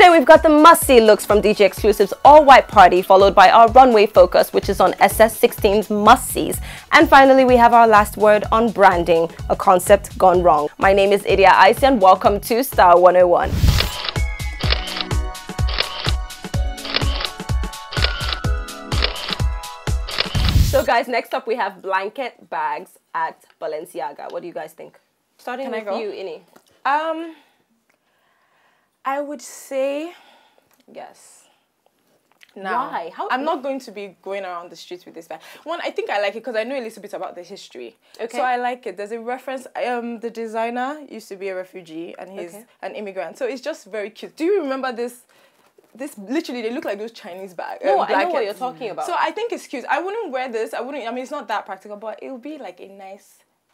Today we've got the must-see looks from DJ Xclusive's all-white party, followed by our runway focus, which is on SS16's must-sees. And finally, we have our last word on branding, a concept gone wrong. My name is Idia Aisien and welcome to Style 101. So guys, next up we have blanket bags at Balenciaga. What do you guys think? Starting Can with you, Ini. Um, I would say yes. Now, Why? How- I'm not going to be going around the streets with this bag. One, I think I like it because I know a little bit about the history. Okay. So I like it. There's a reference. Um, the designer used to be a refugee and he's Okay. an immigrant. So it's just very cute. Do you remember this? This literally, they look like those Chinese bags. No, I know what you're talking about. So I think it's cute. I wouldn't wear this. I wouldn't. I mean, it's not that practical, but it would be like a nice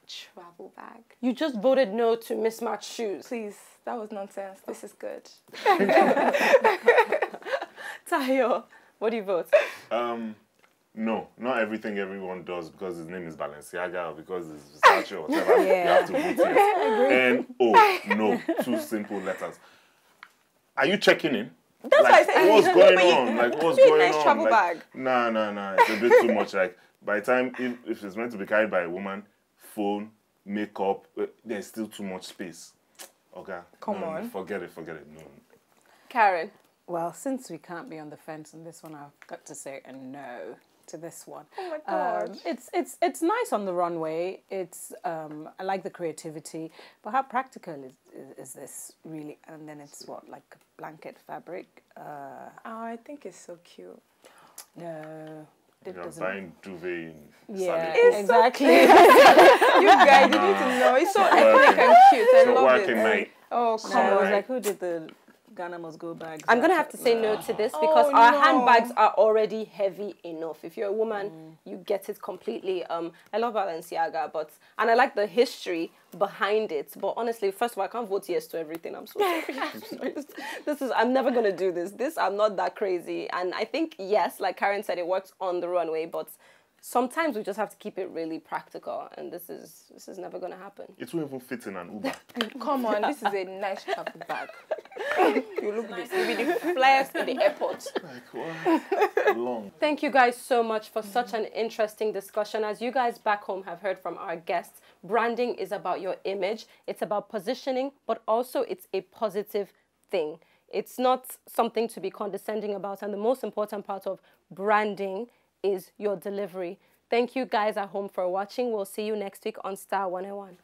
travel bag. You just voted no to mismatched shoes. Please, that was nonsense. This is good. Tayo, what do you vote? Um, no, not everything everyone does because his name is Balenciaga or because it's Versace or whatever. Yeah. You have to vote yes. N O. No, two simple letters. Are you checking in? That's what I said. What's going but on? Like, what's be going nice on? travel like, bag. Nah, nah, nah. It's a bit too much. Like, by the time, if, if it's meant to be carried by a woman, phone, makeup, uh, there's still too much space. Okay. Come No, on. Forget it, forget it. No. Karen. Well, since we can't be on the fence on this one, I've got to say a no to this one. Oh my Um, God. it's it's it's nice on the runway. It's um, I like the creativity, but how practical is, is, is this really? And then it's what like blanket fabric? Uh, Oh, I think it's so cute. no, it You're doesn't. buying duvet in yeah, Saleko. exactly. You guys, you need to know. It's so iconic and cute. I It's love working, it. mate. Oh, come no, I was like, who did the Ghana must go bags? I'm gonna have to say no to this because Oh, our no. handbags are already heavy enough. If you're a woman, you get it completely. Um, I love Balenciaga, but and I like the history behind it. But honestly, first of all, I can't vote yes to everything. I'm so sorry. I'm sorry. This, this is I'm never gonna do this. This I'm not that crazy. And I think yes, like Karen said, it works on the runway, but sometimes we just have to keep it really practical. And this is this is never gonna happen. It won't even fit in an Uber. Come on, this is a nice travel bag. you look this. You be the flyers in the airport. like, what? Long. Thank you guys so much for such an interesting discussion. As you guys back home have heard from our guests, branding is about your image, it's about positioning, but also it's a positive thing. It's not something to be condescending about. And the most important part of branding is your delivery. Thank you guys at home for watching. We'll see you next week on Style 101.